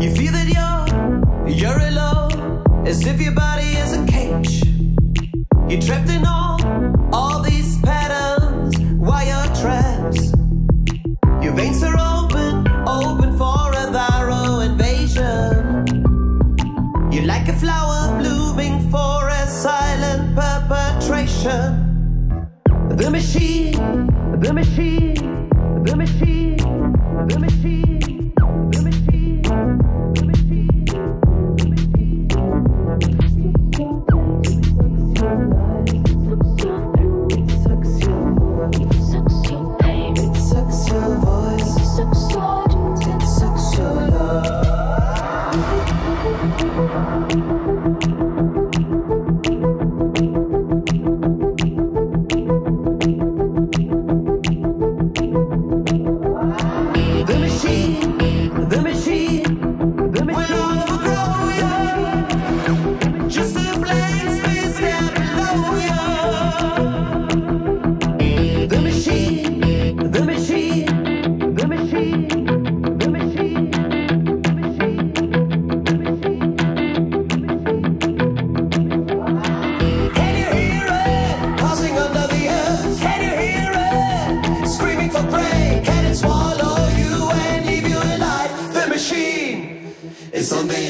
You feel that you're, alone, as if your body is a cage. You're trapped in all flower blooming for a silent perpetration. The machine, the machine, the machine, the machine,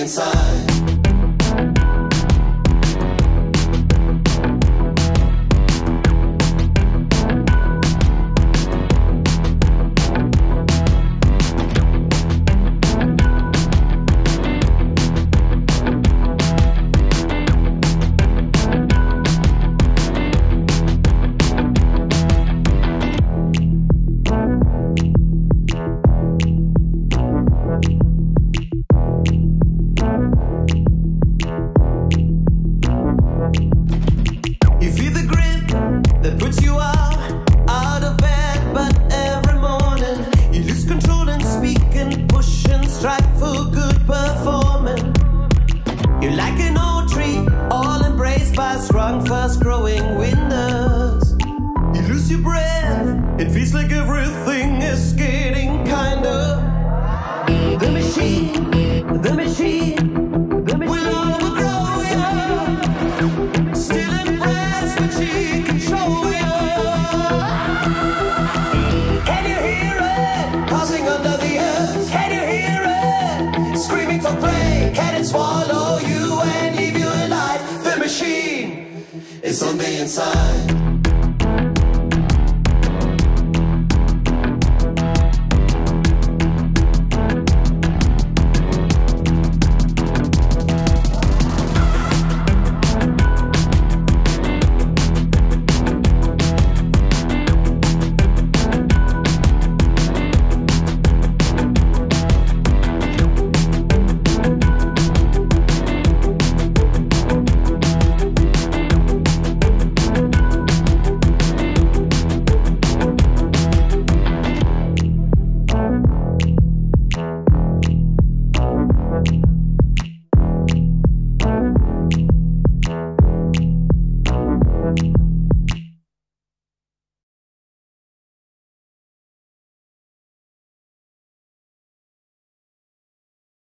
Inside. Breath, it feels like everything is getting kinda. The machine, the machine, the machine will overgrow you. Still impressed, but she control you. Can you hear it? Passing under the earth. Can you hear it? Screaming for prey. Can it swallow you and leave you alive? The machine is on the inside.